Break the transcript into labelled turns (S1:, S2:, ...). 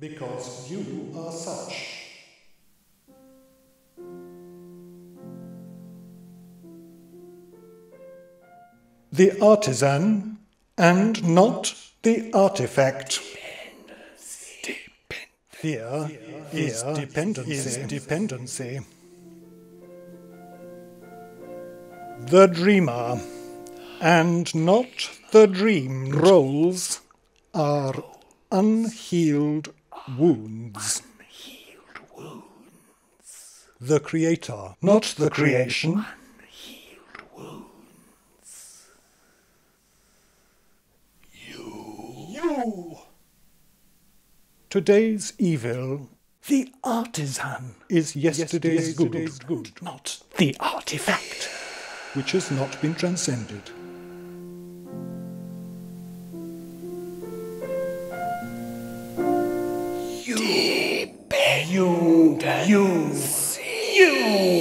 S1: because you are such. The artisan and not the artifact. Fear is dependency. Is dependency. The dreamer and not the dream roles are unhealed wounds. The creator, not the creation. You. Today's evil
S2: The artisan
S1: is yesterday's,
S2: Yesterday's
S1: good,
S2: good, not the artifact.
S1: which has not been transcended.
S2: you, you, you, you.